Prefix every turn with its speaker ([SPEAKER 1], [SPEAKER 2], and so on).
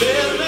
[SPEAKER 1] Well,